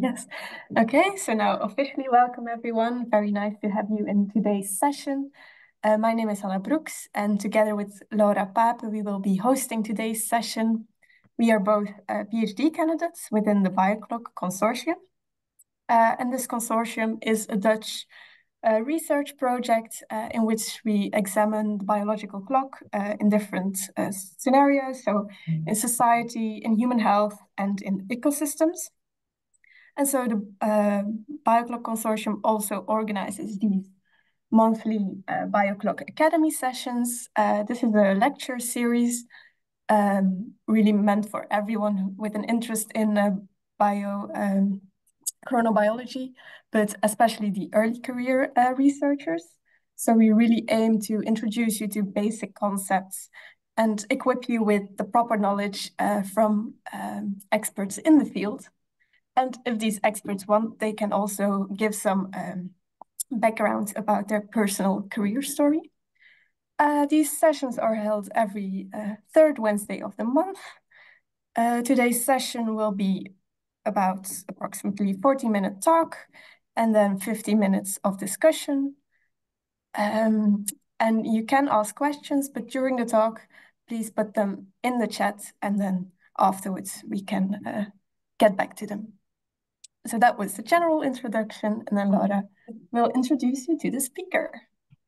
Yes. Okay, so now officially welcome everyone. Very nice to have you in today's session. Uh, my name is Hannah Brooks, and together with Laura Pape, we will be hosting today's session. We are both uh, PhD candidates within the BioClock Consortium. Uh, and this consortium is a Dutch uh, research project uh, in which we examine the biological clock uh, in different scenarios, so mm. in society, in human health, and in ecosystems. And so the uh, BioClock Consortium also organizes these monthly uh, BioClock Academy sessions. Uh, this is a lecture series um, really meant for everyone with an interest in uh, bio um, chronobiology, but especially the early career uh, researchers. So we really aim to introduce you to basic concepts and equip you with the proper knowledge uh, from um, experts in the field. And if these experts want, they can also give some um, background about their personal career story. Uh, these sessions are held every uh, third Wednesday of the month. Uh, today's session will be about approximately 40 minute talk and then 50 minutes of discussion. Um, and you can ask questions, but during the talk, please put them in the chat and then afterwards we can uh, get back to them. So that was the general introduction, and then Laura will introduce you to the speaker.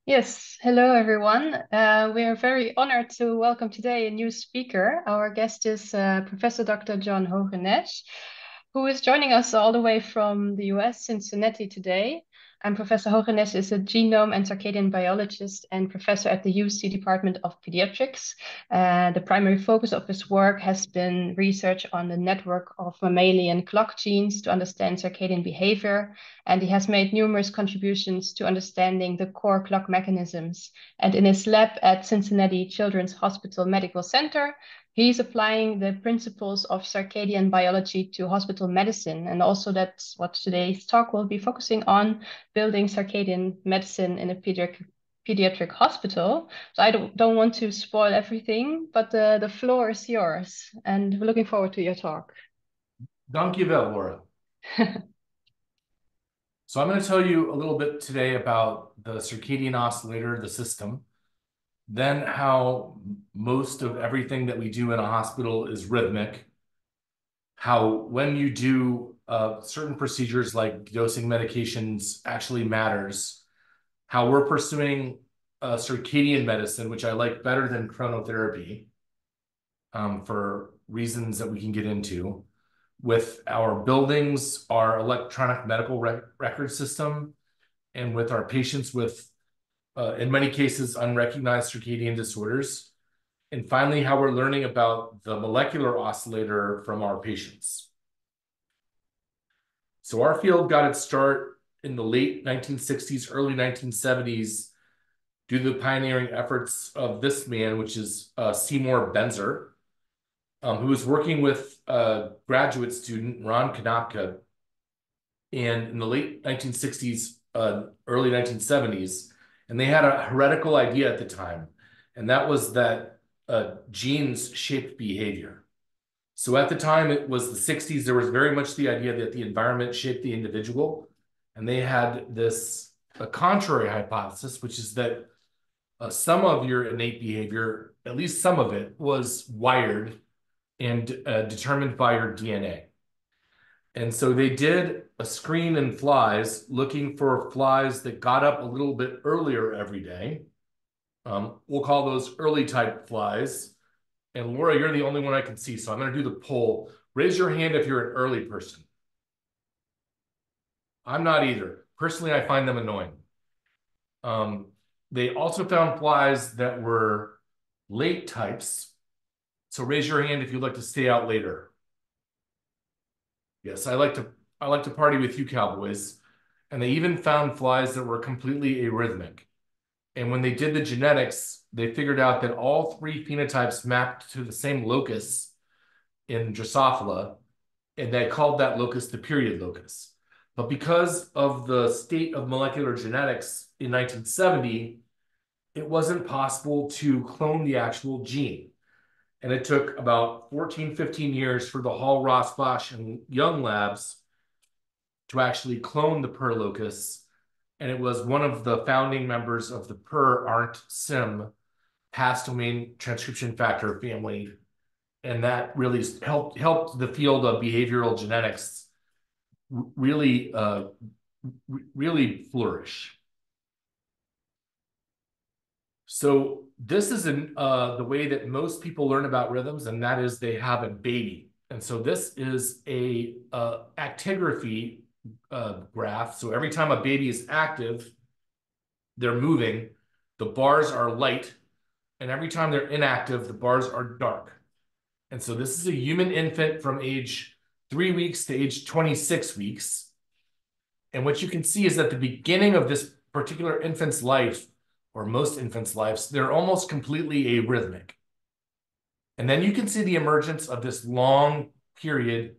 Yes, hello everyone. Uh, we are very honored to welcome today a new speaker. Our guest is uh, Professor Dr. John Hogenesch, who is joining us all the way from the US, Cincinnati today. And Professor Hogenesch is a genome and circadian biologist and professor at the UC Department of Pediatrics. Uh, the primary focus of his work has been research on the network of mammalian clock genes to understand circadian behavior. And he has made numerous contributions to understanding the core clock mechanisms. And in his lab at Cincinnati Children's Hospital Medical Center, he's applying the principles of circadian biology to hospital medicine. And also that's what today's talk will be focusing on, building circadian medicine in a pediatric, pediatric hospital. So I don't, don't want to spoil everything, but the, the floor is yours. And we're looking forward to your talk. Thank you, Laura. so I'm going to tell you a little bit today about the circadian oscillator, the system, then how most of everything that we do in a hospital is rhythmic, how when you do uh, certain procedures like dosing medications actually matters, how we're pursuing uh, circadian medicine, which I like better than chronotherapy um, for reasons that we can get into, with our buildings, our electronic medical rec record system, and with our patients with uh, in many cases, unrecognized circadian disorders. And finally, how we're learning about the molecular oscillator from our patients. So our field got its start in the late 1960s, early 1970s, due to the pioneering efforts of this man, which is uh, Seymour Benzer, um, who was working with a graduate student, Ron Konopka, and in the late 1960s, uh, early 1970s, and they had a heretical idea at the time, and that was that uh, genes shaped behavior. So at the time, it was the 60s, there was very much the idea that the environment shaped the individual. And they had this a contrary hypothesis, which is that uh, some of your innate behavior, at least some of it, was wired and uh, determined by your DNA. And so they did a screen in flies looking for flies that got up a little bit earlier every day. Um, we'll call those early type flies. And Laura, you're the only one I can see. So I'm going to do the poll. Raise your hand if you're an early person. I'm not either. Personally, I find them annoying. Um, they also found flies that were late types. So raise your hand if you'd like to stay out later. Yes, I like to I like to party with you cowboys. And they even found flies that were completely arrhythmic. And when they did the genetics, they figured out that all three phenotypes mapped to the same locus in Drosophila, and they called that locus the period locus. But because of the state of molecular genetics in 1970, it wasn't possible to clone the actual gene. And it took about 14, 15 years for the Hall, Rosbash, and Young labs to actually clone the PER locus. And it was one of the founding members of the PER ARNT SIM PAS domain transcription factor family. And that really helped helped the field of behavioral genetics really uh, really flourish. So this is an, uh, the way that most people learn about rhythms, and that is they have a baby. And so this is a uh, actigraphy uh, graph. So every time a baby is active, they're moving. The bars are light, and every time they're inactive, the bars are dark. And so this is a human infant from age three weeks to age 26 weeks. And what you can see is that the beginning of this particular infant's life, or most infants' lives, they're almost completely arrhythmic. And then you can see the emergence of this long period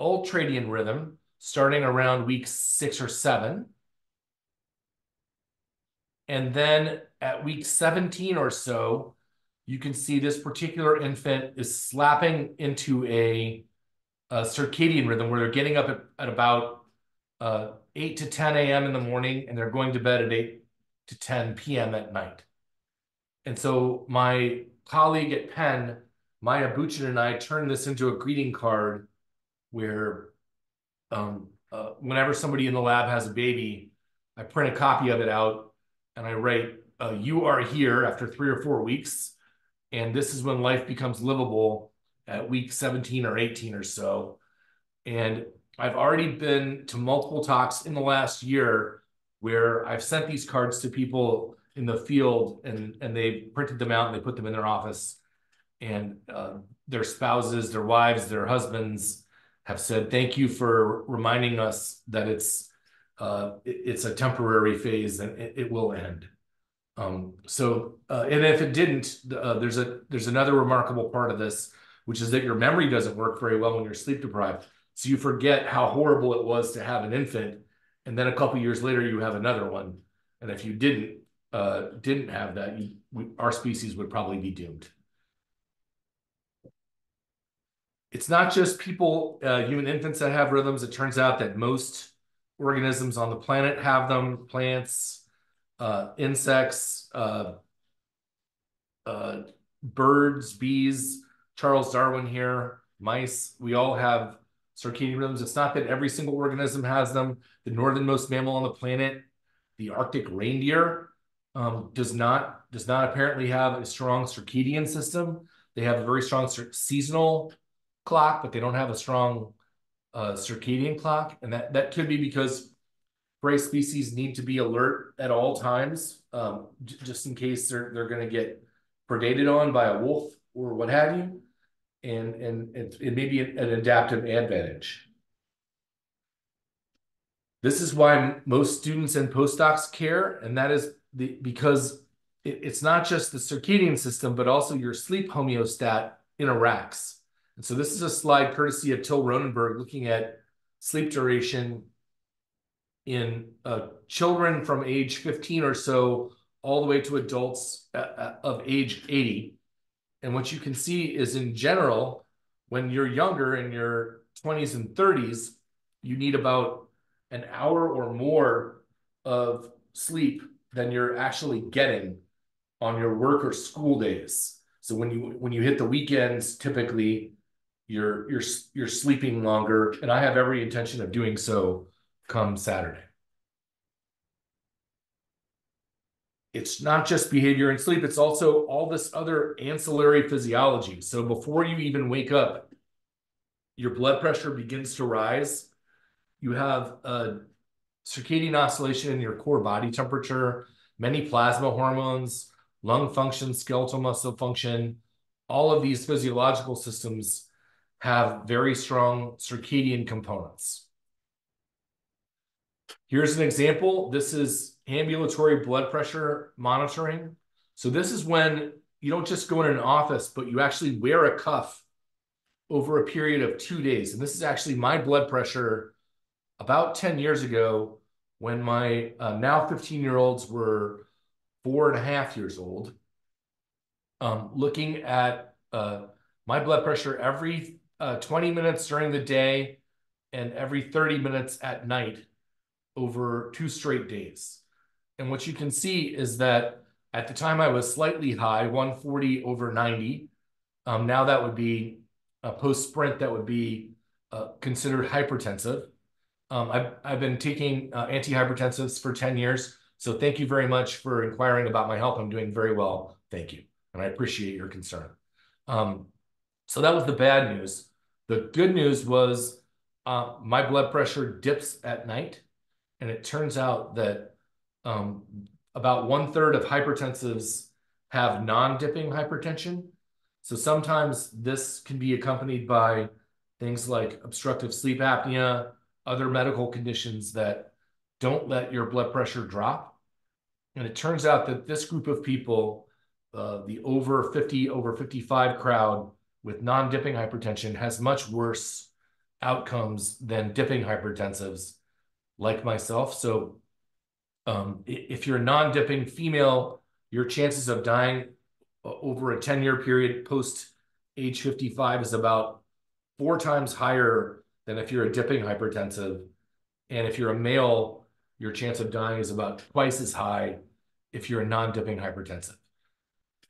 ultradian rhythm starting around week six or seven. And then at week 17 or so, you can see this particular infant is slapping into a, a circadian rhythm where they're getting up at, at about uh, 8 to 10 a.m. in the morning and they're going to bed at 8 to 10 p.m. at night. And so my colleague at Penn, Maja Bucan and I turned this into a greeting card where um, uh, whenever somebody in the lab has a baby, I print a copy of it out and I write, uh, you are here after three or four weeks. And this is when life becomes livable at week 17 or 18 or so. And I've already been to multiple talks in the last year where I've sent these cards to people in the field and, and they printed them out and they put them in their office. And uh, their spouses, their wives, their husbands have said, thank you for reminding us that it's uh, it's a temporary phase and it, will end. Um, so, uh, and if it didn't, uh, there's a there's another remarkable part of this, which is that your memory doesn't work very well when you're sleep deprived. So you forget how horrible it was to have an infant, and then a couple years later you have another one. And if you didn't uh, didn't have that, you, we, our species would probably be doomed. It's not just people, uh, human infants that have rhythms. It turns out that most organisms on the planet have them. Plants, uh, insects, uh, uh, birds, bees. Charles Darwin here, mice. We all have circadian rhythms. It's not that every single organism has them. The northernmost mammal on the planet, the Arctic reindeer, um, does not does not apparently have a strong circadian system. They have a very strong seasonal clock, but they don't have a strong uh, circadian clock, and that that could be because prey species need to be alert at all times, um, just in case they're they're going to get predated on by a wolf or what have you and, and it, it may be an, an adaptive advantage. This is why most students and postdocs care, and that is the, because it, it's not just the circadian system, but also your sleep homeostat interacts. And so this is a slide courtesy of Till Roenneberg looking at sleep duration in uh, children from age 15 or so all the way to adults uh, uh of age 80. And what you can see is in general, when you're younger in your 20s and 30s, you need about an hour or more of sleep than you're actually getting on your work or school days. So when you when you hit the weekends, typically you're you're you're sleeping longer, and I have every intention of doing so come Saturday. it's not just behavior and sleep, it's also all this other ancillary physiology. So before you even wake up, your blood pressure begins to rise. You have a circadian oscillation in your core body temperature, many plasma hormones, lung function, skeletal muscle function. All of these physiological systems have very strong circadian components. Here's an example. This is ambulatory blood pressure monitoring. So this is when you don't just go in an office, but you actually wear a cuff over a period of two days. And this is actually my blood pressure about 10 years ago when my uh, now 15 year olds were four and a half years old. Um, looking at uh, my blood pressure every uh, 20 minutes during the day and every 30 minutes at night over two straight days. And what you can see is that at the time I was slightly high, 140 over 90. Um, now that would be a post sprint that would be uh, considered hypertensive. Um, I've, I've been taking uh, antihypertensives for 10 years. So thank you very much for inquiring about my health. I'm doing very well. Thank you. And I appreciate your concern. Um, so that was the bad news. The good news was uh, my blood pressure dips at night. And it turns out that um, about one third of hypertensives have non-dipping hypertension. So sometimes this can be accompanied by things like obstructive sleep apnea, other medical conditions that don't let your blood pressure drop. And it turns out that this group of people, uh, the over 50, over 55 crowd with non-dipping hypertension has much worse outcomes than dipping hypertensives like myself. So um, if you're a non-dipping female, your chances of dying uh, over a 10-year period post age 55 is about four times higher than if you're a dipping hypertensive. And if you're a male, your chance of dying is about twice as high if you're a non-dipping hypertensive.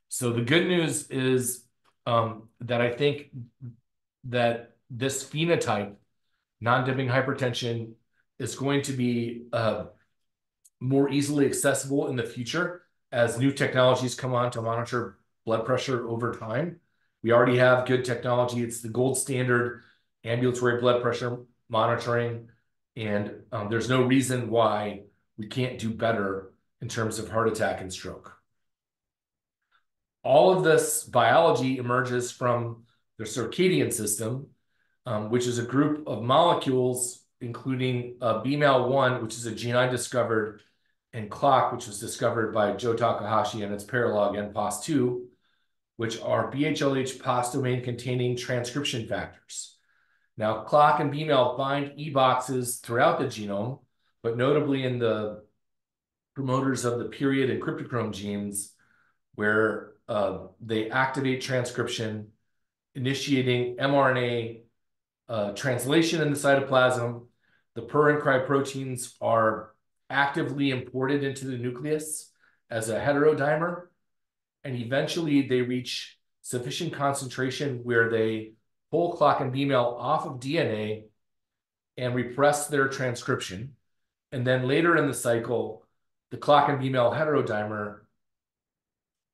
So the good news is um, that I think that this phenotype, non-dipping hypertension, is going to be uh, more easily accessible in the future as new technologies come on to monitor blood pressure over time. We already have good technology. It's the gold standard ambulatory blood pressure monitoring, and um, there's no reason why we can't do better in terms of heart attack and stroke. All of this biology emerges from the circadian system, um, which is a group of molecules, including uh, BMAL1, which is a gene I discovered, and clock, which was discovered by Joe Takahashi and its paralog NPAS2, which are BHLH PAS domain containing transcription factors. Now, clock and BMAL bind E boxes throughout the genome, but notably in the promoters of the period and cryptochrome genes, where uh, they activate transcription, initiating mRNA uh, translation in the cytoplasm. The per and cry proteins are actively imported into the nucleus as a heterodimer, and eventually they reach sufficient concentration where they pull clock and BMAL off of DNA and repress their transcription. And then later in the cycle, the clock and BMAL heterodimer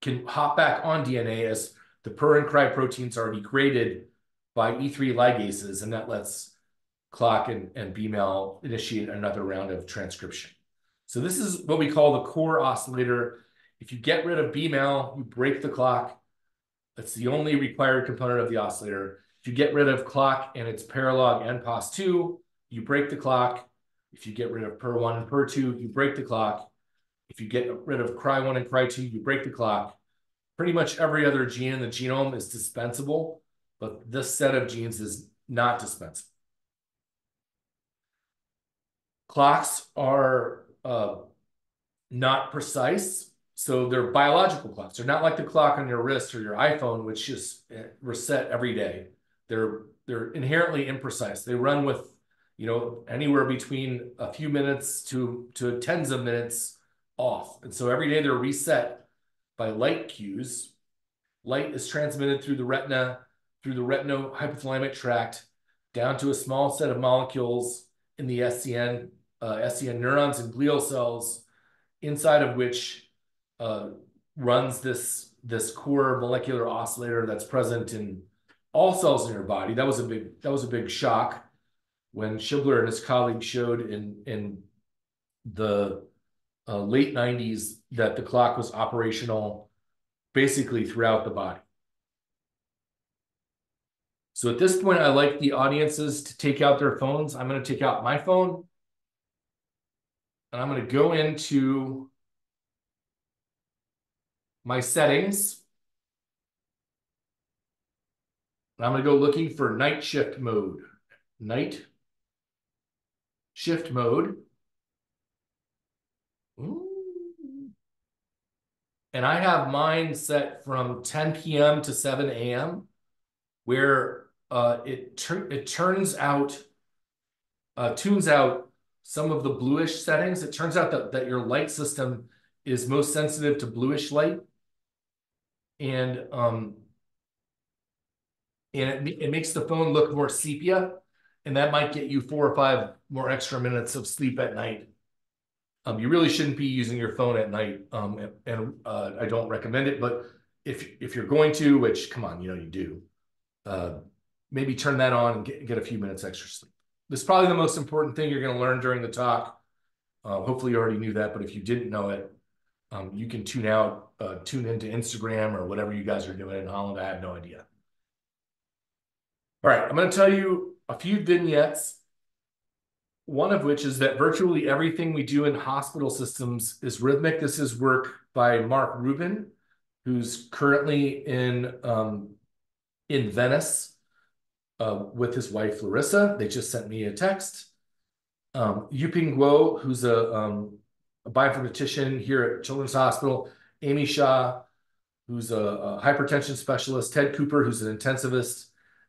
can hop back on DNA as the per and cry proteins are degraded by E3 ligases, and that lets clock and, and BMAL initiate another round of transcription. So this is what we call the core oscillator. If you get rid of BMAL, you break the clock. That's the only required component of the oscillator. If you get rid of clock and its paralog NPAS2, you break the clock. If you get rid of PER1 and PER2, you break the clock. If you get rid of CRY1 and CRY2, you break the clock. Pretty much every other gene in the genome is dispensable, but this set of genes is not dispensable. Clocks are uh, not precise. So they're biological clocks. They're not like the clock on your wrist or your iPhone, which just eh, reset every day. They're they're inherently imprecise. They run with, you know, anywhere between a few minutes to to tens of minutes off. And so every day they're reset by light cues. Light is transmitted through the retina, through the retinohypothalamic tract, down to a small set of molecules in the SCN uh, SCN neurons and glial cells, inside of which uh, runs this, this core molecular oscillator that's present in all cells in your body. That was a big, that was a big shock when Schibler and his colleagues showed in, in the uh, late 90s that the clock was operational basically throughout the body. So at this point, I like the audiences to take out their phones. I'm going to take out my phone and I'm going to go into my settings. And I'm going to go looking for night shift mode. Night shift mode. And I have mine set from 10 p.m. to 7 a.m. where uh, it, it turns out uh, tunes out some of the bluish settings. It turns out that, that your light system is most sensitive to bluish light. And um, and it, it makes the phone look more sepia, and that might get you four or five more extra minutes of sleep at night. Um, you really shouldn't be using your phone at night, um, and, and uh, I don't recommend it. But if if you're going to, which come on, you know you do, uh, maybe turn that on and get, get a few minutes extra sleep. This is probably the most important thing you're going to learn during the talk. Uh, hopefully, you already knew that, but if you didn't know it, um, you can tune out, uh, tune into Instagram or whatever you guys are doing in Holland. I have no idea. All right, I'm going to tell you a few vignettes. One of which is that virtually everything we do in hospital systems is rhythmic. This is work by Marc Ruben, who's currently in um, in Venice uh, with his wife Larissa. They just sent me a text. Um, Yuping Guo, who's a, um, a bioinformatician here at Children's Hospital. Amy Shaw, who's a, a hypertension specialist. Ted Cooper, who's an intensivist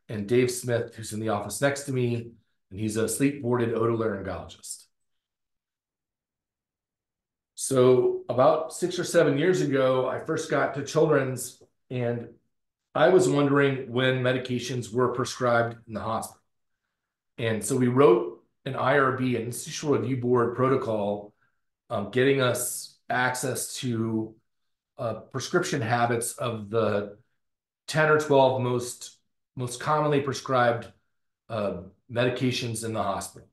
and Dave Smith, who's in the office next to me, and he's a sleep-boarded otolaryngologist. So about six or seven years ago, I first got to children's, and I was wondering when medications were prescribed in the hospital. And so we wrote an IRB, an Institutional Review Board protocol, um, getting us access to uh, prescription habits of the 10 or 12 most most commonly prescribed uh, medications in the hospital.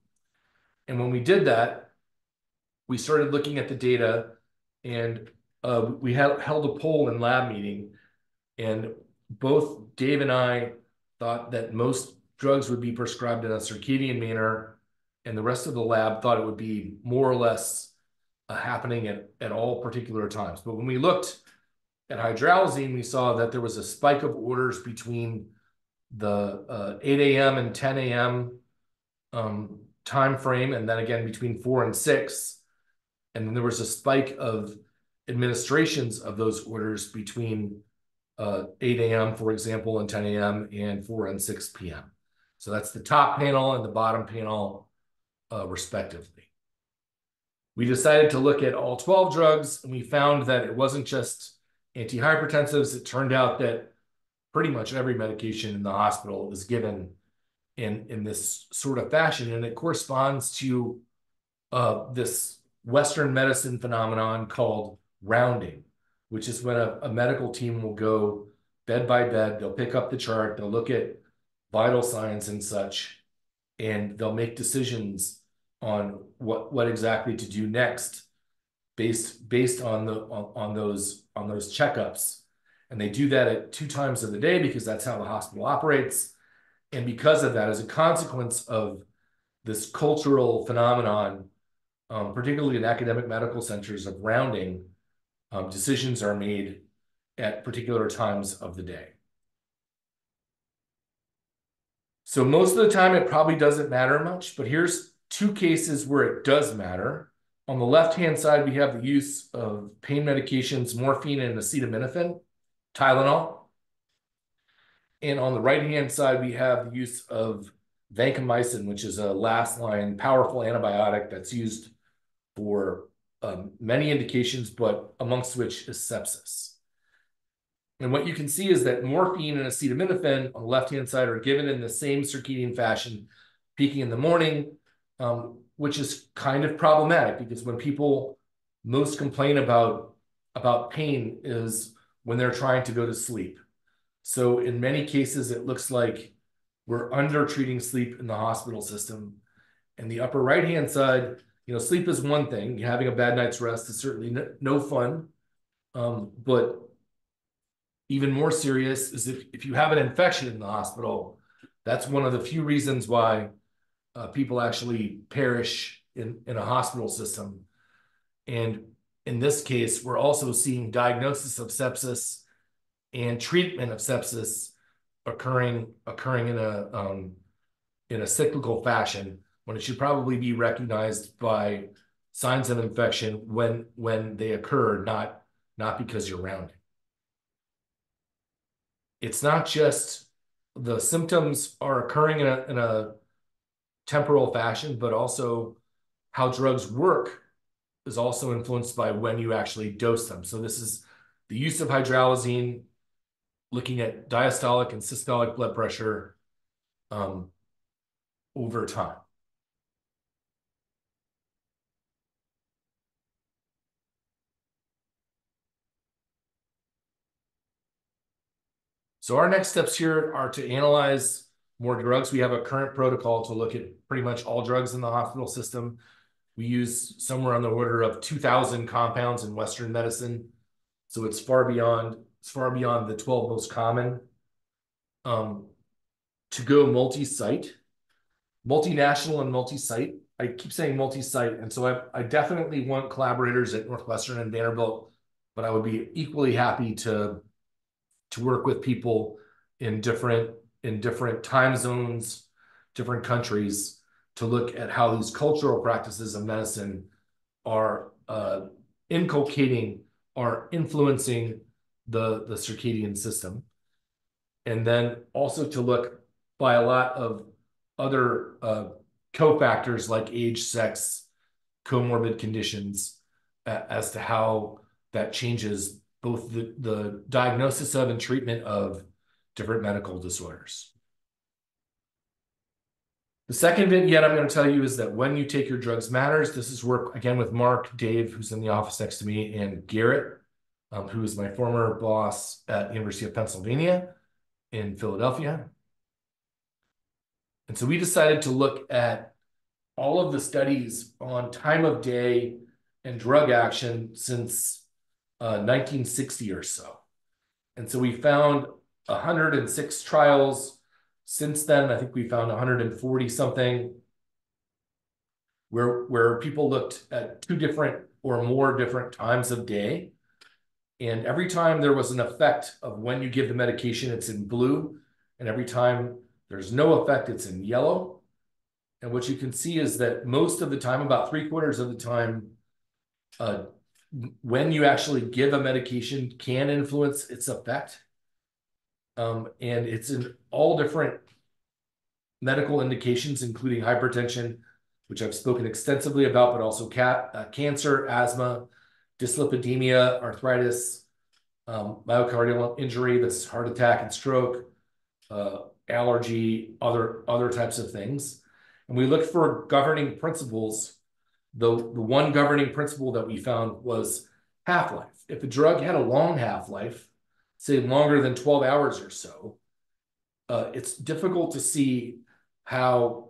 And when we did that, we started looking at the data and uh, we had, held a poll in lab meeting and both Dave and I thought that most drugs would be prescribed in a circadian manner and the rest of the lab thought it would be more or less uh, happening at, at all particular times. But when we looked at hydralazine, we saw that there was a spike of orders between the uh, 8 a.m. and 10 a.m. Um, time frame, and then again between 4 and 6. And then there was a spike of administrations of those orders between uh, 8 a.m., for example, and 10 a.m., and 4 and 6 p.m. So that's the top panel and the bottom panel, uh, respectively. We decided to look at all 12 drugs, and we found that it wasn't just antihypertensives. It turned out that pretty much every medication in the hospital is given in in this sort of fashion, and it corresponds to uh, this Western medicine phenomenon called rounding, which is when a, a medical team will go bed by bed, they'll pick up the chart, they'll look at vital signs and such, and they'll make decisions on what what exactly to do next based based on the on, on those on those checkups and they do that at two times of the day because that's how the hospital operates. And because of that, as a consequence of this cultural phenomenon, um, particularly in academic medical centers of rounding, um, decisions are made at particular times of the day. So most of the time, it probably doesn't matter much, but here's two cases where it does matter. On the left-hand side, we have the use of pain medications, morphine and acetaminophen. Tylenol. And on the right-hand side, we have the use of vancomycin, which is a last-line powerful antibiotic that's used for um, many indications, but amongst which is sepsis. And what you can see is that morphine and acetaminophen on the left-hand side are given in the same circadian fashion, peaking in the morning, um, which is kind of problematic because when people most complain about, about pain is when they're trying to go to sleep. So in many cases, it looks like we're under treating sleep in the hospital system. And the upper right-hand side, you know, sleep is one thing. Having a bad night's rest is certainly no, no fun. Um, but even more serious is if, if you have an infection in the hospital, that's one of the few reasons why uh, people actually perish in, in a hospital system. And in this case, we're also seeing diagnosis of sepsis and treatment of sepsis occurring occurring in a um, in a cyclical fashion when it should probably be recognized by signs of infection when when they occur, not not because you're rounding. It's not just the symptoms are occurring in a, in a temporal fashion, but also how drugs work is also influenced by when you actually dose them. So this is the use of hydralazine, looking at diastolic and systolic blood pressure um, over time. So our next steps here are to analyze more drugs. We have a current protocol to look at pretty much all drugs in the hospital system. We use somewhere on the order of 2,000 compounds in Western medicine. So it's far beyond, it's far beyond the 12 most common. Um, to go multi-site, multinational and multi-site. I keep saying multi-site, and so I, I definitely want collaborators at Northwestern and Vanderbilt, but I would be equally happy to to work with people in different in different time zones, different countries, to look at how these cultural practices of medicine are uh, inculcating, are influencing the, the circadian system. And then also to look by a lot of other uh, cofactors like age, sex, comorbid conditions uh, as to how that changes both the, the diagnosis of and treatment of different medical disorders. The second vignette I'm going to tell you is that when you take your drugs matters. This is work again with Marc, Dave, who's in the office next to me, and Garrett, um, who is my former boss at University of Pennsylvania in Philadelphia. And so we decided to look at all of the studies on time of day and drug action since uh, 1960 or so. And so we found 106 trials. Since then, I think we found 140 something where, where people looked at two different or more different times of day. And every time there was an effect of when you give the medication, it's in blue. And every time there's no effect, it's in yellow. And what you can see is that most of the time, about three quarters of the time, uh, when you actually give a medication can influence its effect. Um, and it's in all different medical indications, including hypertension, which I've spoken extensively about, but also cat, uh, cancer, asthma, dyslipidemia, arthritis, um, myocardial injury, this heart attack and stroke, uh, allergy, other, other types of things. And we looked for governing principles the, the one governing principle that we found was half-life. If a drug had a long half-life, say longer than 12 hours or so, uh, it's difficult to see how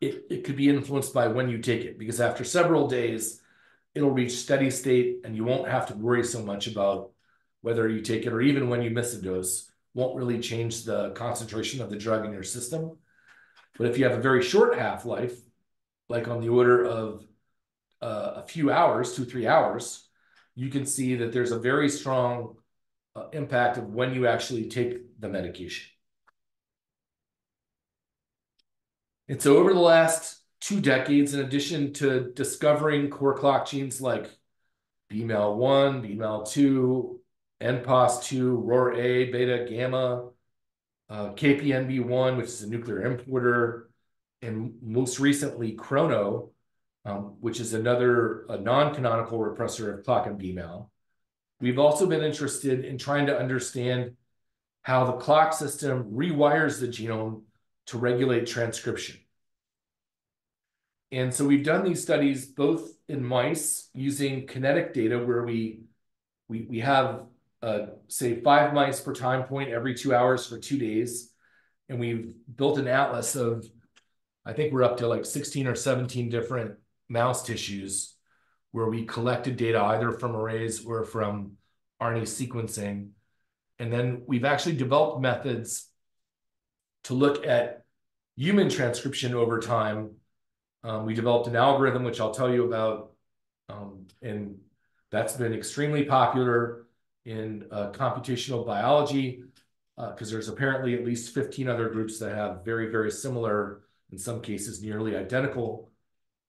it, it could be influenced by when you take it, because after several days, it'll reach steady state and you won't have to worry so much about whether you take it or even when you miss a dose, won't really change the concentration of the drug in your system. But if you have a very short half-life, like on the order of uh, a few hours, two, three hours, you can see that there's a very strong uh, impact of when you actually take the medication. And so over the last two decades, in addition to discovering core clock genes like BMAL1, BMAL2, NPAS2, ROR-A, beta, gamma, uh, KPNB1, which is a nuclear importer, and most recently Chrono, um, which is another non-canonical repressor of clock and BMAL. We've also been interested in trying to understand how the clock system rewires the genome to regulate transcription. And so we've done these studies both in mice using kinetic data where we, we, we have, uh, say, five mice per time point every two hours for two days. And we've built an atlas of, I think we're up to like 16 or 17 different mouse tissues where we collected data either from arrays or from RNA sequencing. And then we've actually developed methods to look at human transcription over time. Um, we developed an algorithm, which I'll tell you about, um, and that's been extremely popular in uh, computational biology because uh, there's apparently at least 15 other groups that have very, very similar, in some cases, nearly identical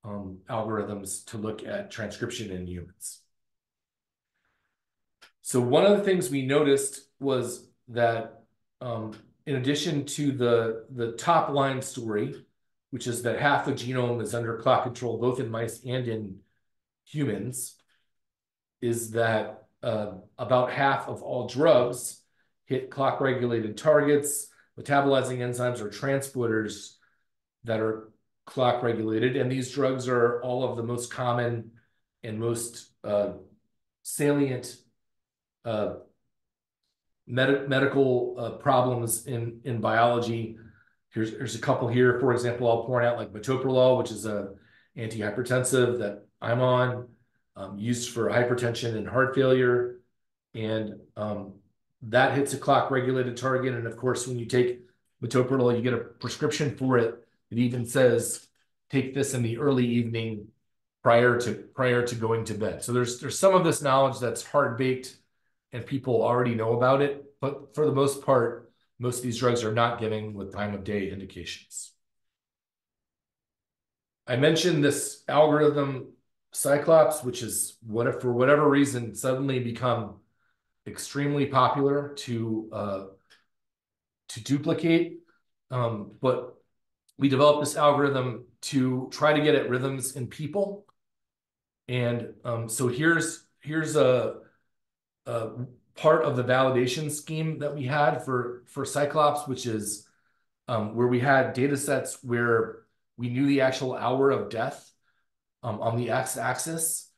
um, algorithms to look at transcription in humans. So one of the things we noticed was that um, in addition to the, the top line story, which is that half the genome is under clock control, both in mice and in humans, is that uh, about half of all drugs hit clock-regulated targets, metabolizing enzymes or transporters that are clock-regulated. And these drugs are all of the most common and most uh, salient uh, med medical uh, problems in, in biology. Here's, here's a couple here. For example, I'll point out like metoprolol, which is a antihypertensive that I'm on, um, used for hypertension and heart failure. And um, that hits a clock regulated target. And of course, when you take metoprolol, you get a prescription for it. It even says, take this in the early evening prior to prior to going to bed. So there's there's some of this knowledge that's hard baked and people already know about it, but for the most part, most of these drugs are not giving with time of day indications. I mentioned this algorithm Cyclops, which is what if for whatever reason suddenly become extremely popular to uh, to duplicate. Um, but we developed this algorithm to try to get at rhythms in people. And um, so here's here's a, a part of the validation scheme that we had for for Cyclops, which is um, where we had data sets where we knew the actual hour of death um, on the x-axis,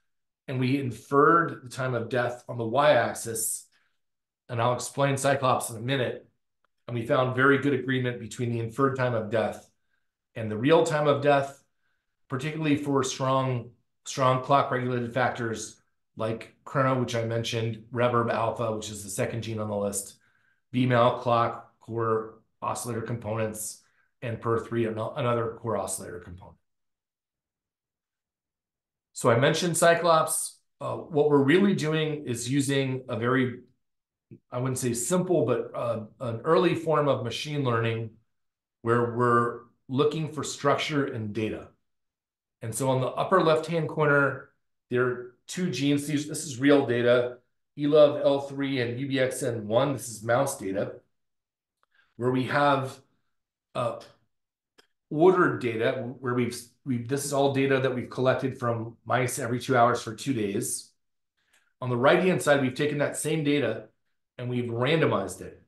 and we inferred the time of death on the y-axis. And I'll explain Cyclops in a minute. And we found very good agreement between the inferred time of death and the real time of death, particularly for strong, strong clock regulated factors like chrono, which I mentioned, REV-ERB alpha, which is the second gene on the list, BMAL clock, core oscillator components, and per3, another core oscillator component. So I mentioned Cyclops. Uh, what we're really doing is using a very, I wouldn't say simple, but uh, an early form of machine learning where we're looking for structure and data. And so on the upper left-hand corner, there are two genes. This is real data, ELOVL3 and UBXN1. This is mouse data, where we have uh, ordered data where we've, we've, this is all data that we've collected from mice every two hours for two days. On the right-hand side, we've taken that same data and we've randomized it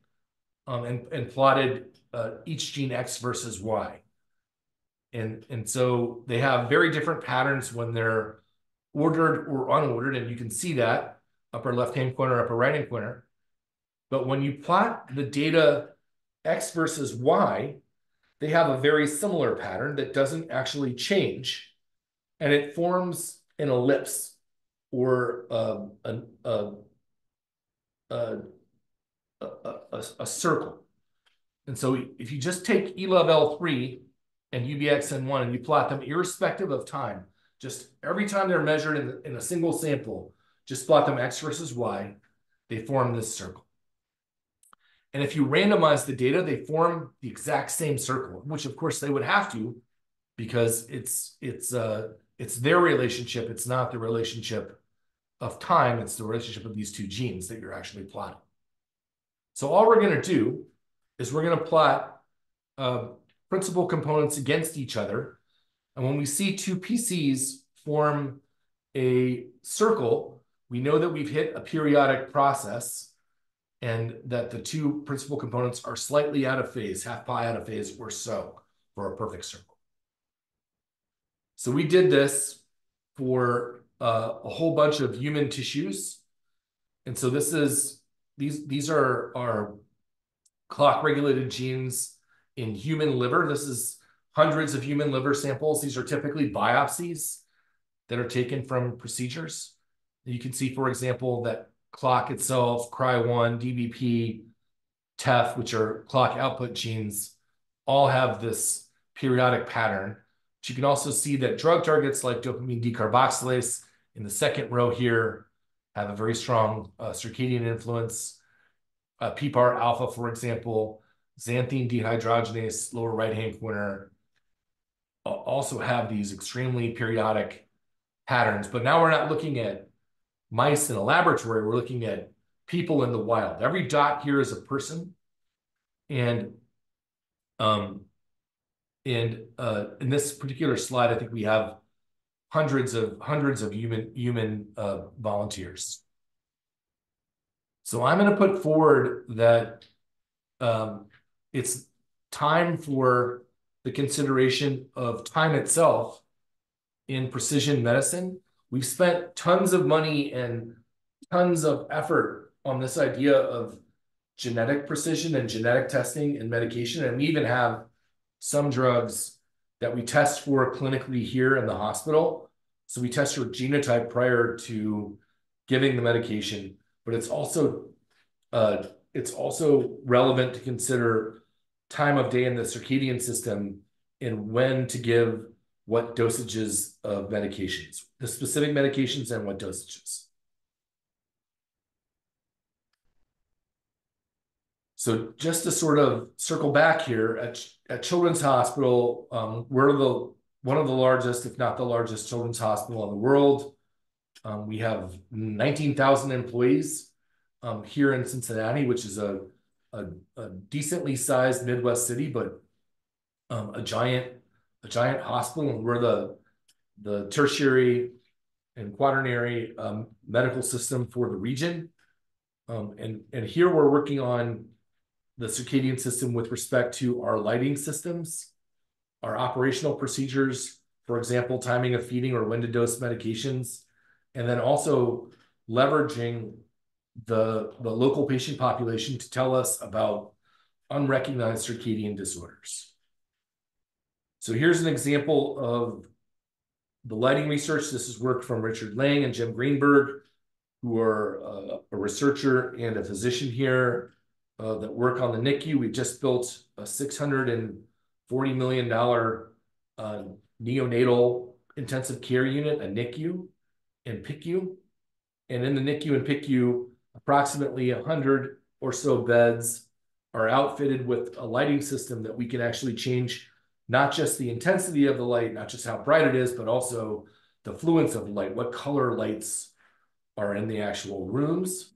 um, and, and plotted uh, each gene X versus Y. And, and so they have very different patterns when they're ordered or unordered, and you can see that upper left-hand corner, upper right-hand corner. But when you plot the data X versus Y, they have a very similar pattern that doesn't actually change, and it forms an ellipse or a, a, a, a, a, circle. And so if you just take ELOVL3 and UBXN1 and you plot them irrespective of time, just every time they're measured in, in a single sample, just plot them X versus Y, they form this circle. And if you randomize the data, they form the exact same circle, which of course they would have to because it's it's uh it's their relationship, it's not the relationship of time, it's the relationship of these two genes that you're actually plotting. So all we're going to do is we're going to plot uh, principal components against each other and when we see two PCs form a circle, we know that we've hit a periodic process and that the two principal components are slightly out of phase, half pi out of phase or so for a perfect circle. So we did this for uh, a whole bunch of human tissues. And so this is, these, these are our clock regulated genes in human liver. This is hundreds of human liver samples. These are typically biopsies that are taken from procedures. You can see, for example, that clock itself, CRY1, DBP, TEF, which are clock output genes, all have this periodic pattern. But you can also see that drug targets like dopamine decarboxylase in the second row here have a very strong uh, circadian influence. Uh, PPAR alpha, for example, xanthine dehydrogenase, lower right-hand corner, also have these extremely periodic patterns. But now we're not looking at mice in a laboratory. We're looking at people in the wild. Every dot here is a person. And um, And uh, in this particular slide, I think we have hundreds of hundreds of human human uh, volunteers. So I'm going to put forward that um, it's time for the consideration of time itself in precision medicine. We've spent tons of money and tons of effort on this idea of genetic precision and genetic testing and medication. And we even have some drugs that we test for clinically here in the hospital. So we test your genotype prior to giving the medication, but it's also uh, it's also relevant to consider time of day in the circadian system and when to give what dosages of medications, the specific medications and what dosages. So just to sort of circle back here at, at Children's Hospital, um, we're the one of the largest, if not the largest children's hospital in the world. Um, we have 19,000 employees um, here in Cincinnati, which is a, a, a decently sized Midwest city, but um, a giant a giant hospital, and we're the the tertiary and quaternary um, medical system for the region. Um, and and here we're working on the circadian system with respect to our lighting systems, our operational procedures, for example, timing of feeding or when to dose medications, and then also leveraging the, the local patient population to tell us about unrecognized circadian disorders. So here's an example of the lighting research. This is work from Richard Lang and Jim Greenberg, who are uh, a researcher and a physician here uh, that work on the NICU. We've just built a $640 million uh, neonatal intensive care unit, a NICU and PICU. And in the NICU and PICU, approximately 100 or so beds are outfitted with a lighting system that we can actually change not just the intensity of the light, not just how bright it is, but also the fluence of light, what color lights are in the actual rooms.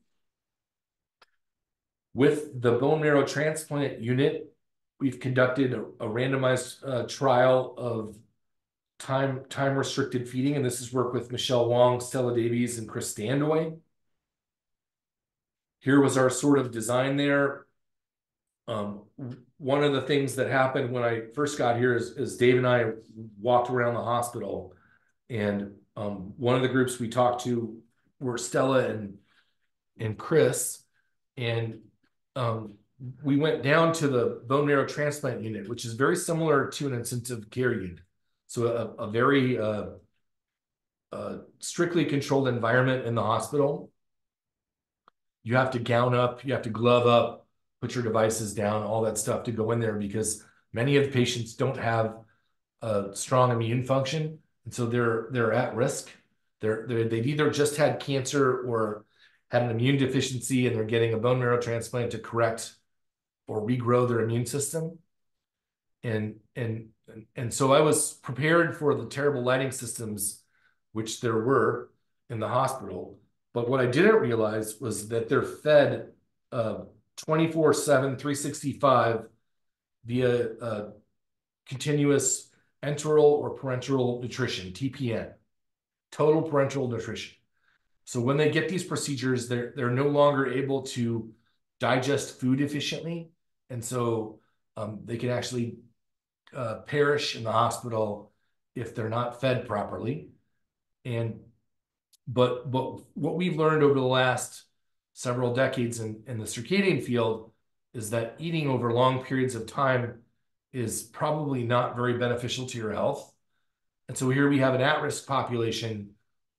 With the bone marrow transplant unit, we've conducted a, a randomized uh, trial of time time restricted feeding, and this is work with Michelle Wong, Stella Davies, and Chris Dandoy. Here was our sort of design there. Um, one of the things that happened when I first got here is, is Dave and I walked around the hospital, and um, one of the groups we talked to were Stella and and Chris, and um, we went down to the bone marrow transplant unit, which is very similar to an intensive care unit. So a, a very uh, uh, strictly controlled environment in the hospital. You have to gown up, you have to glove up, put your devices down, all that stuff to go in there because many of the patients don't have a strong immune function. And so they're they're at risk. They're, they're they've either just had cancer or had an immune deficiency and they're getting a bone marrow transplant to correct or regrow their immune system. And and and so I was prepared for the terrible lighting systems, which there were in the hospital. But what I didn't realize was that they're fed uh, 24 7, 365 via uh, continuous enteral or parenteral nutrition, TPN, total parenteral nutrition. So when they get these procedures, they're, they're no longer able to digest food efficiently. And so um, they can actually uh, perish in the hospital if they're not fed properly. And but but what we've learned over the last several decades in, in the circadian field is that eating over long periods of time is probably not very beneficial to your health. And so here we have an at-risk population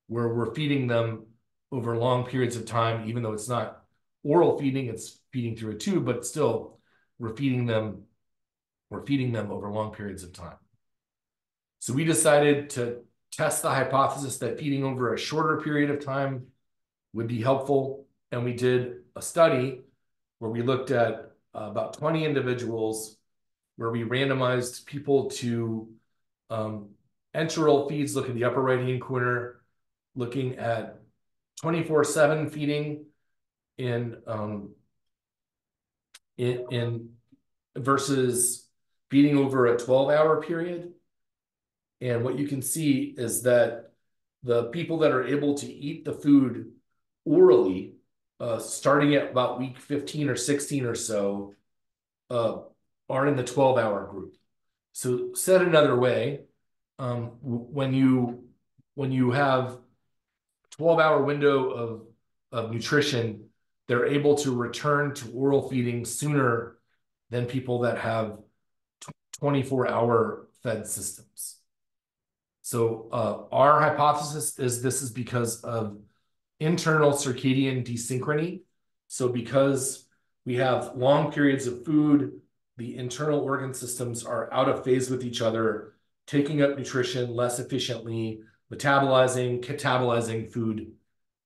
where we're feeding them over long periods of time, even though it's not oral feeding, it's feeding through a tube, but still we're feeding them, we're feeding them over long periods of time. So we decided to test the hypothesis that feeding over a shorter period of time would be helpful. And we did a study where we looked at uh, about 20 individuals where we randomized people to um, enteral feeds, look at the upper right-hand corner, looking at 24/7 feeding in um, in, in versus feeding over a 12-hour period. And what you can see is that the people that are able to eat the food orally, uh, starting at about week 15 or 16 or so, uh, are in the 12-hour group. So said another way, um, when you when you have 12-hour window of of nutrition, they're able to return to oral feeding sooner than people that have 24-hour fed systems. So uh, our hypothesis is this is because of internal circadian desynchrony. So because we have long periods of food, the internal organ systems are out of phase with each other, taking up nutrition less efficiently, metabolizing, catabolizing food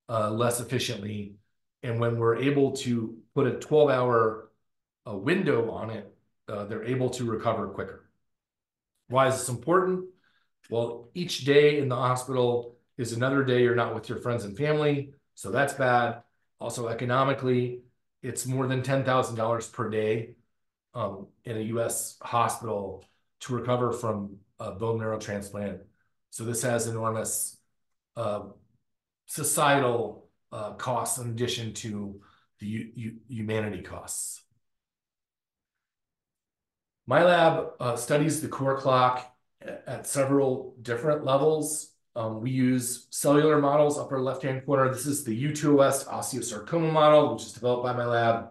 uh, less efficiently. And when we're able to put a 12-hour uh, window on it, uh, they're able to recover quicker. Why is this important? Well, each day in the hospital is another day you're not with your friends and family, so that's bad. Also, economically, it's more than $10,000 per day um, in a U.S. hospital to recover from a bone marrow transplant. So this has enormous uh, societal uh, costs in addition to the humanity costs. My lab uh, studies the core clock at several different levels. Um, we use cellular models, upper left-hand corner. This is the U2OS osteosarcoma model, which is developed by my lab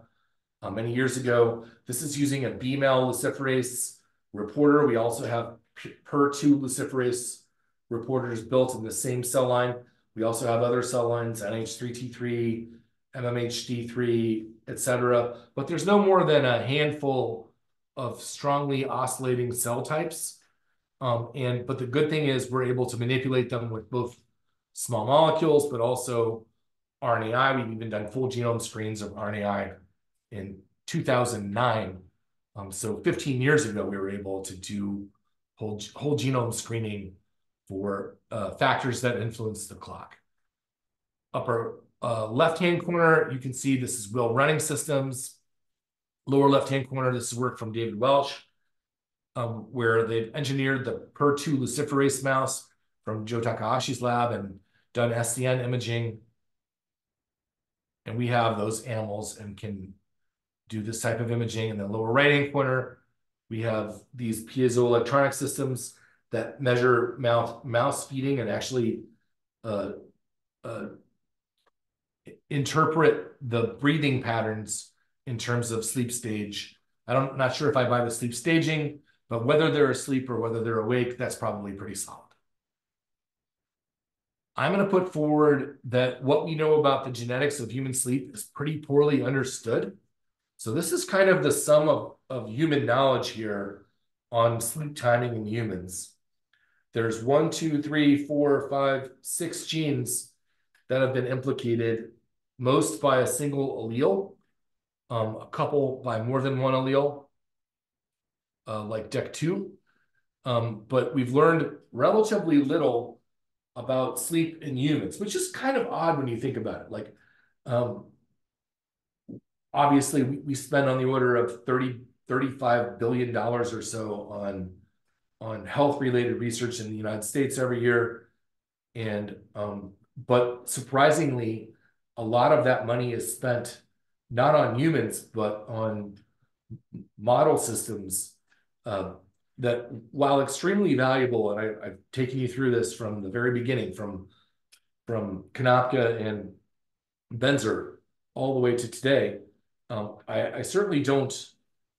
uh, many years ago. This is using a BMAL luciferase reporter. We also have PER2 luciferase reporters built in the same cell line. We also have other cell lines, NIH3T3, MMHD3, et cetera. But there's no more than a handful of strongly oscillating cell types. Um, and but the good thing is we're able to manipulate them with both small molecules, but also RNAi. We've even done full genome screens of RNAi in 2009. Um, so 15 years ago, we were able to do whole, whole genome screening for uh, factors that influence the clock. Upper uh, left-hand corner, you can see this is wheel running Systems. Lower left-hand corner, this is work from David Welsh, um, where they've engineered the PER2 luciferase mouse from Joe Takahashi's lab and done SCN imaging. And we have those animals and can do this type of imaging. In the lower right-hand corner, we have these piezoelectronic systems that measure mouse, mouse feeding and actually uh, uh, interpret the breathing patterns in terms of sleep stage. I I'm not sure if I buy the sleep staging, but whether they're asleep or whether they're awake, that's probably pretty solid. I'm going to put forward that what we know about the genetics of human sleep is pretty poorly understood. So this is kind of the sum of, of human knowledge here on sleep timing in humans. There's one, two, three, four, five, six genes that have been implicated, most by a single allele, um, a couple by more than one allele, uh, like DEC2. Um, but we've learned relatively little about sleep in humans, which is kind of odd when you think about it. Like, um, obviously, we, we spend on the order of 30, 35 billion dollars or so on on health-related research in the United States every year. And um, but surprisingly, a lot of that money is spent not on humans, but on model systems uh, that, while extremely valuable, and I, have taken you through this from the very beginning, from from Konopka and Benzer all the way to today, um, I, I certainly don't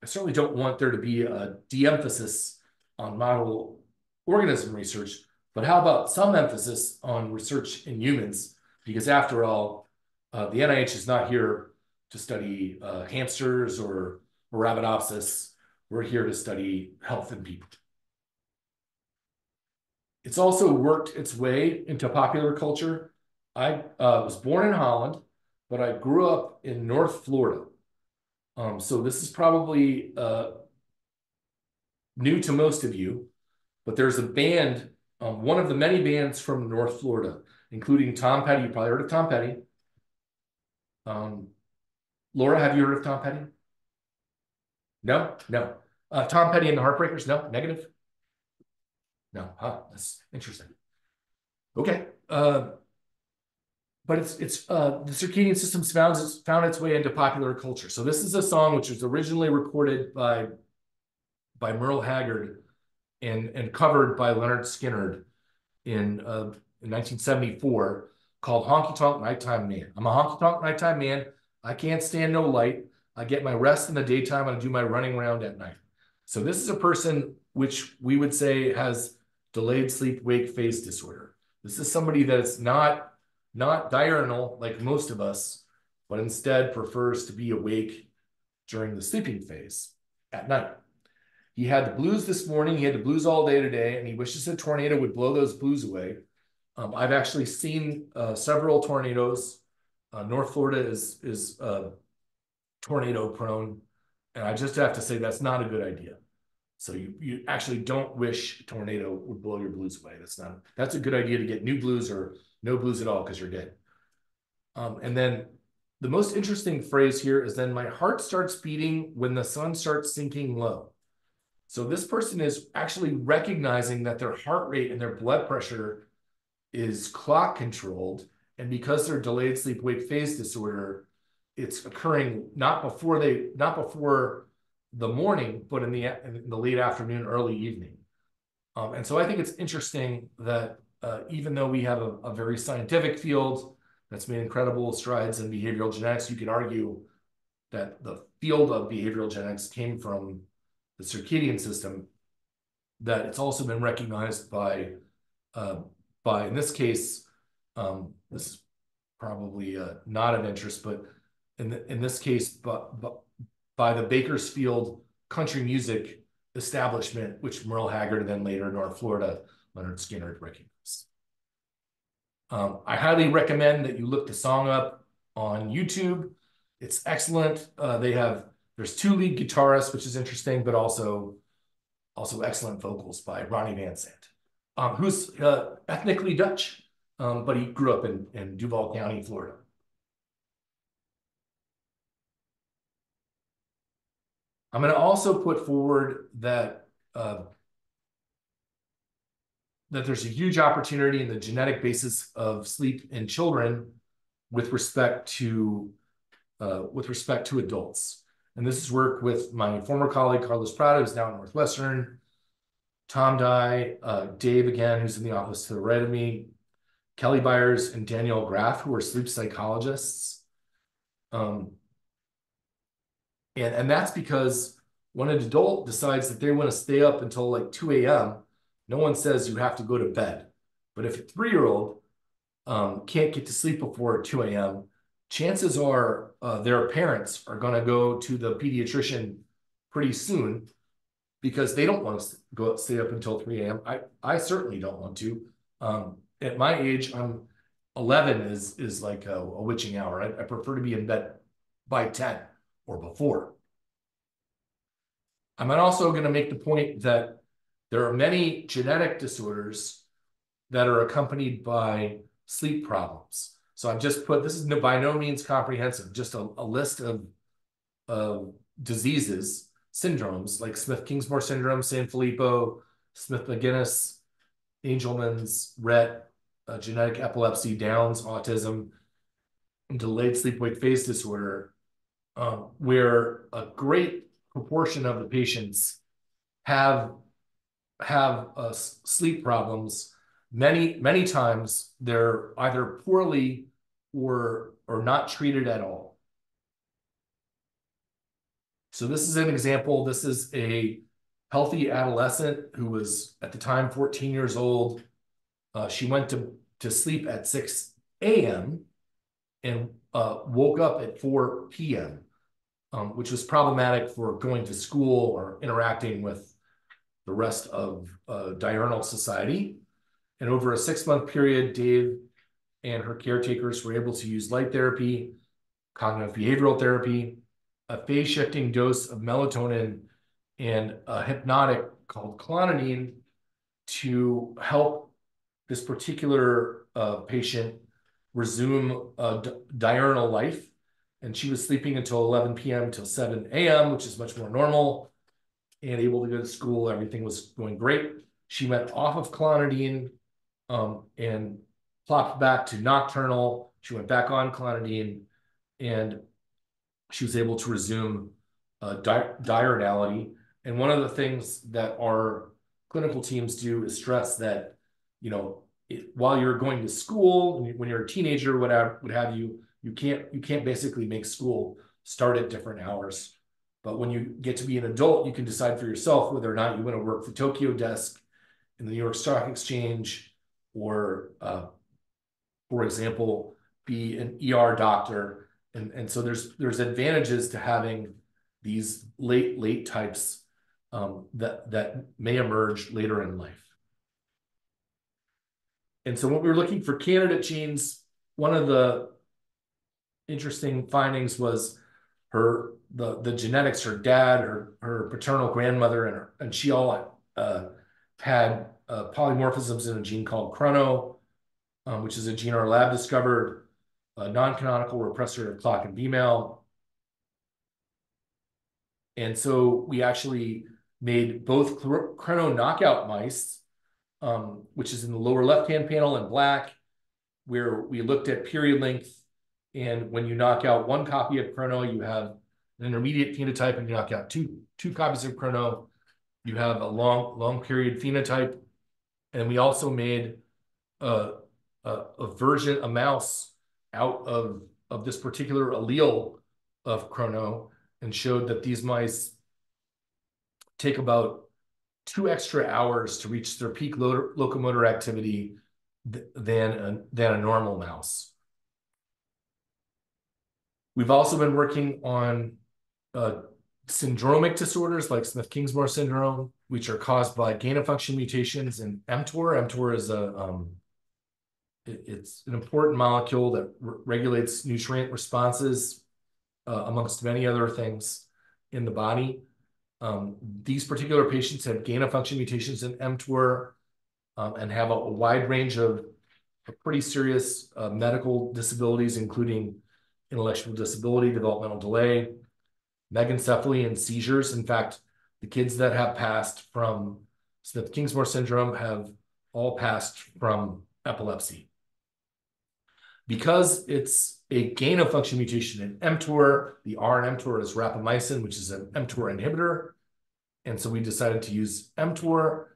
I certainly don't want there to be a de-emphasis on model organism research, but how about some emphasis on research in humans? Because after all, uh, the NIH is not here to study uh, hamsters or, or Arabidopsis. We're here to study health in people. It's also worked its way into popular culture. I uh, was born in Holland, but I grew up in North Florida. Um, so this is probably uh, new to most of you, but there's a band, um, one of the many bands from North Florida, including Tom Petty. You probably heard of Tom Petty. Um, Laura, have you heard of Tom Petty? No, no. Uh, Tom Petty and the Heartbreakers, no, negative? No, huh, that's interesting. Okay, uh, but it's it's uh, the circadian system's found its found its way into popular culture. So this is a song which was originally recorded by by Merle Haggard and and covered by Lynyrd Skynyrd in uh, in 1974 called Honky Tonk Nighttime Man. I'm a honky tonk nighttime man. I can't stand no light. I get my rest in the daytime and I do my running around at night. So this is a person which we would say has delayed sleep wake phase disorder. This is somebody that's not not diurnal like most of us, but instead prefers to be awake during the sleeping phase at night. He had the blues this morning. He had the blues all day today, and he wishes a tornado would blow those blues away. Um, I've actually seen uh, several tornadoes. Uh, North Florida is is uh, tornado prone, and I just have to say that's not a good idea. So you you actually don't wish a tornado would blow your blues away. That's not that's a good idea to get new blues or no blues at all because you're dead. Um, and then the most interesting phrase here is then my heart starts beating when the sun starts sinking low. So this person is actually recognizing that their heart rate and their blood pressure is clock controlled. And because they're delayed sleep wake phase disorder, it's occurring not before they not before the morning, but in the in the late afternoon, early evening. Um, and so I think it's interesting that uh, even though we have a, a, very scientific field that's made incredible strides in behavioral genetics, you could argue that the field of behavioral genetics came from the circadian system. That it's also been recognized by, uh, by in this case, um, this is probably uh, not of interest, but in the, in this case, but, but by the Bakersfield Country Music Establishment, which Merle Haggard and then later North Florida Lynyrd Skynyrd recognized. Um, I highly recommend that you look the song up on YouTube. It's excellent. Uh, they have there's two lead guitarists, which is interesting, but also also excellent vocals by Ronnie Van Zant, um, who's uh, ethnically Dutch, um, but he grew up in, in Duval County, Florida. I'm going to also put forward that uh, that there's a huge opportunity in the genetic basis of sleep in children with respect to uh, with respect to adults. And this is work with my former colleague Carlos Prada, who's now at Northwestern, Tom Dye, uh, Dave again, who's in the office to the right of me, Kelly Byars and Danielle Graef, who are sleep psychologists. Um, and, and that's because when an adult decides that they want to stay up until like 2 a.m., no one says you have to go to bed. But if a three-year-old um, can't get to sleep before 2 a.m., chances are uh, their parents are going to go to the pediatrician pretty soon because they don't want to go stay up until 3 a.m. I, I certainly don't want to. Um, at my age, I'm 11 is is like a, a witching hour. I, I prefer to be in bed by 10 or before. I'm also going to make the point that there are many genetic disorders that are accompanied by sleep problems. So I've just put, this is no, by no means comprehensive, just a, a list of, of diseases, syndromes like Smith-Kingsmore syndrome, Sanfilippo, Smith-Magenis, Angelman's, Rett, uh, genetic epilepsy, Downs, autism, delayed sleep-wake phase disorder, um, where a great proportion of the patients have have uh, sleep problems. Many many times they're either poorly or or not treated at all. So this is an example. This is a healthy adolescent who was at the time 14 years old. Uh, she went to, to sleep at 6 a.m. and uh, woke up at 4 p.m um, which was problematic for going to school or interacting with the rest of uh, diurnal society. And over a six month period, Dave and her caretakers were able to use light therapy, cognitive behavioral therapy, a phase shifting dose of melatonin, and a hypnotic called clonidine to help this particular uh, patient resume a diurnal life and she was sleeping until 11 p.m. till 7 a.m., which is much more normal. and able to go to school. Everything was going great. She went off of clonidine um, and plopped back to nocturnal. She went back on clonidine and she was able to resume uh, di diurnality. And one of the things that our clinical teams do is stress that, you know, it, while you're going to school, when you're a teenager, whatever, what have you, you can't you can't basically make school start at different hours. But when you get to be an adult, you can decide for yourself whether or not you want to work the Tokyo desk in the New York Stock Exchange, or uh, for example, be an ER doctor. And, and so there's there's advantages to having these late late types um, that that may emerge later in life. And so when we were looking for candidate genes, one of the interesting findings was her the the genetics, her dad, her her paternal grandmother, and her, and she all uh, had uh, polymorphisms in a gene called chrono, um, which is a gene our lab discovered, a non-canonical repressor of clock and BMAL. And so we actually made both chrono knockout mice um, which is in the lower left-hand panel in black, where we looked at period length. And when you knock out one copy of chrono, you have an intermediate phenotype, and you knock out two, two copies of chrono, you have a long, long period phenotype. And we also made a, a, a version, a mouse out of, of this particular allele of chrono and showed that these mice take about two extra hours to reach their peak lo locomotor activity th than a, than a normal mouse. We've also been working on uh, syndromic disorders like Smith-Kingsmore syndrome, which are caused by gain-of-function mutations in mTOR. mTOR is a um, it, it's an important molecule that re regulates nutrient responses, uh, amongst many other things in the body. Um, these particular patients have gain-of-function mutations in mTOR um, and have a, a, wide range of, pretty serious uh, medical disabilities, including intellectual disability, developmental delay, megalencephaly, and seizures. In fact, the kids that have passed from Smith-Kingsmore syndrome have all passed from epilepsy. Because it's a gain of function mutation in mTOR. The R in mTOR is rapamycin, which is an mTOR inhibitor. And so we decided to use mTOR.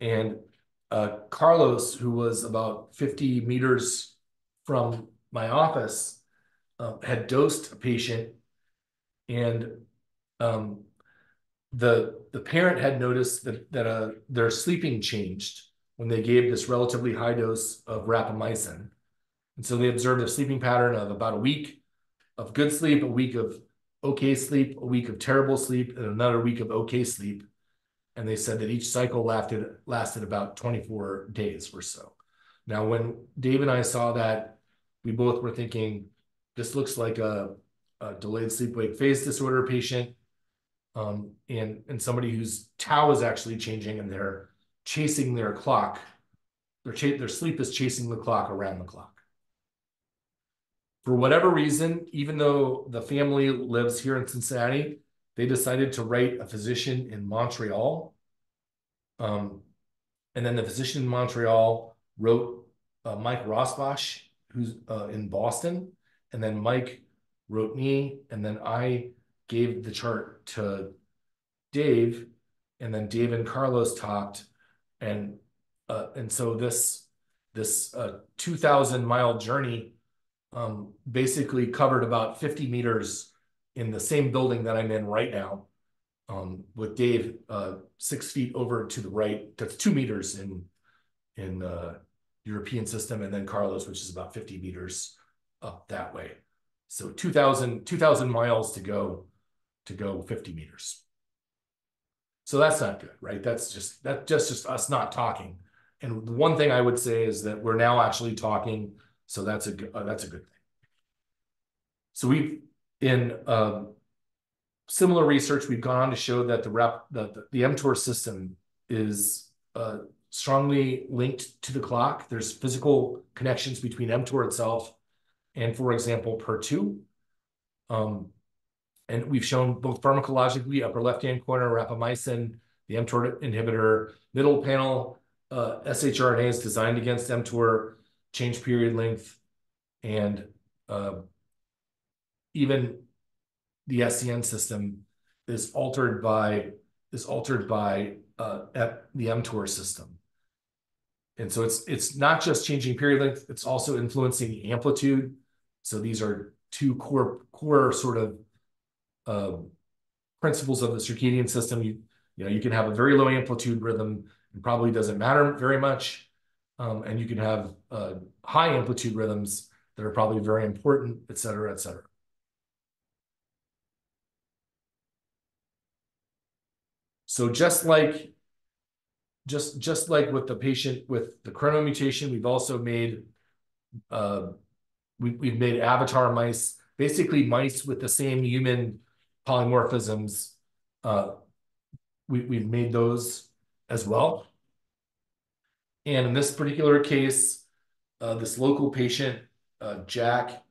And uh, Carlos, who was about 50 meters from my office, uh, had dosed a patient. And um, the, the parent had noticed that, that uh, their sleeping changed when they gave this relatively high dose of rapamycin. And so they observed a sleeping pattern of about a week of good sleep, a week of okay sleep, a week of terrible sleep, and another week of okay sleep. And they said that each cycle lasted, lasted about 24 days or so. Now, when Dave and I saw that, we both were thinking, this looks like a, a delayed sleep-wake phase disorder patient um, and, and somebody whose tau is actually changing and they're chasing their clock. Their, their sleep is chasing the clock around the clock for whatever reason, even though the family lives here in Cincinnati, they decided to write a physician in Montreal. Um, and then the physician in Montreal wrote uh, Mike Rosbash, who's uh, in Boston. And then Mike wrote me. And then I gave the chart to Dave. And then Dave and Carlos talked. And uh, and so this this uh, 2,000 mile journey um, basically covered about 50 meters in the same building that I'm in right now, um, with Dave uh, six feet over to the right. That's two meters in in the European system, and then Carlos, which is about 50 meters up that way. So 2,000 2,000 miles to go to go 50 meters. So that's not good, right? That's just that just just us not talking. And one thing I would say is that we're now actually talking so that's a uh, that's a good thing. So we've in um, similar research, we've gone on to show that the rep the, the mTOR system is uh, strongly linked to the clock. There's physical connections between mTOR itself and, for example, PER2. Um, And we've shown both pharmacologically, upper left-hand corner, rapamycin, the mTOR inhibitor, middle panel, uh, shRNA is designed against mTOR, change period length, and uh, even the SCN system is altered by is altered by uh, the mTOR system. And so it's it's not just changing period length, it's also influencing amplitude. So these are two core core sort of uh, principles of the circadian system. You, you know, you can have a very low amplitude rhythm and probably doesn't matter very much. Um, and you can have uh, high amplitude rhythms that are probably very important, et cetera, et cetera. So just like just just like with the patient with the chrono mutation, we've also made uh, we, we've made avatar mice, basically mice with the same human polymorphisms. Uh, we, we've made those as well. And in this particular case, uh, this local patient, uh, Jack,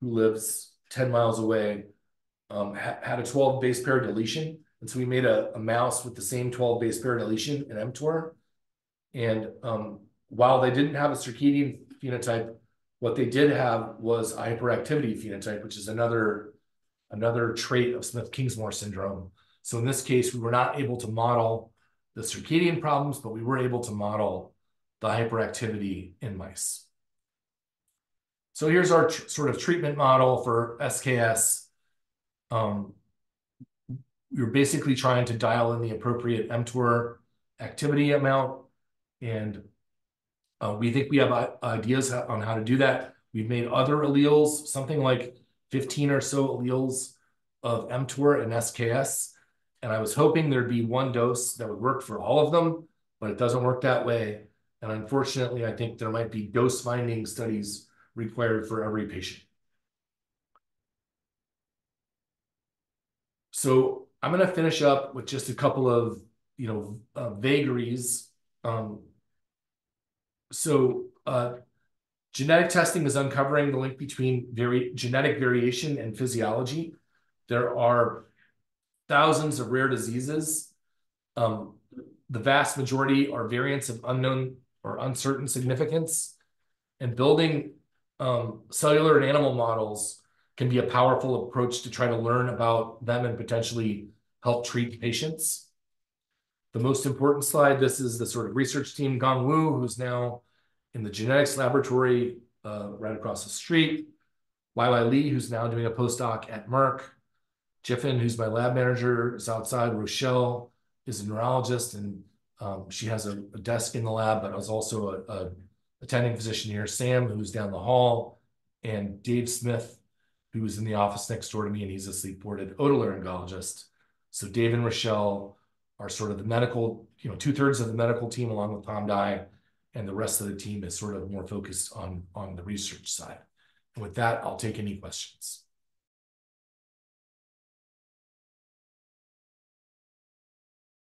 who lives 10 miles away, um, ha had a 12 base pair deletion. And so we made a, a mouse with the same 12 base pair deletion in mTOR. And um, while they didn't have a circadian phenotype, what they did have was a hyperactivity phenotype, which is another, another trait of Smith-Kingsmore syndrome. So in this case, we were not able to model the circadian problems, but we were able to model the hyperactivity in mice. So here's our sort of treatment model for SKS. Um, are basically trying to dial in the appropriate mTOR activity amount. And uh, we think we have ideas on how to do that. We've made other alleles, something like 15 or so alleles of mTOR and SKS. And I was hoping there'd be one dose that would work for all of them, but it doesn't work that way. And unfortunately, I think there might be dose finding studies required for every patient. So I'm going to finish up with just a couple of, you know, uh, vagaries. Um, so uh, genetic testing is uncovering the link between very genetic variation and physiology. There are thousands of rare diseases. Um, the vast majority are variants of unknown or uncertain significance. And building um, cellular and animal models can be a powerful approach to try to learn about them and potentially help treat patients. The most important slide, this is the sort of research team, Gang Wu, who's now in the genetics laboratory uh, right across the street. wai-lee who's now doing a postdoc at Merck. Jiffin, who's my lab manager, is outside. Rochelle is a neurologist, and um, she has a, a, desk in the lab, but is also a, a attending physician here. Sam, who's down the hall, and Dave Smith, who was in the office next door to me, and he's a sleep-boarded otolaryngologist. So Dave and Rochelle are sort of the medical, you know, two thirds of the medical team along with Tom Dye, and the rest of the team is sort of more focused on, on the research side. With that, I'll take any questions.